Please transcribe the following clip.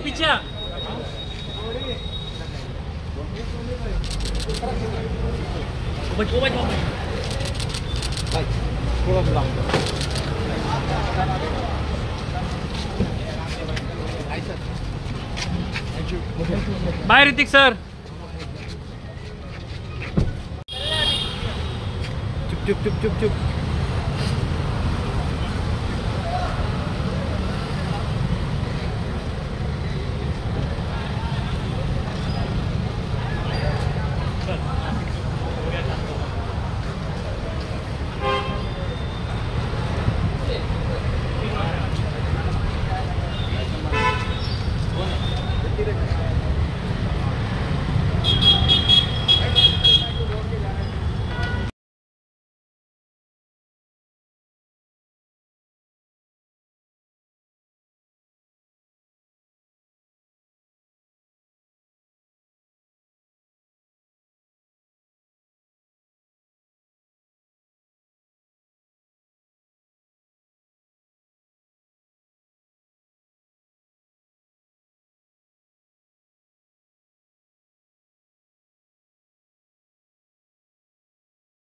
Back पीछे थोड़ा bye Hrithik sir. चुप चुप चुप चुप चुप।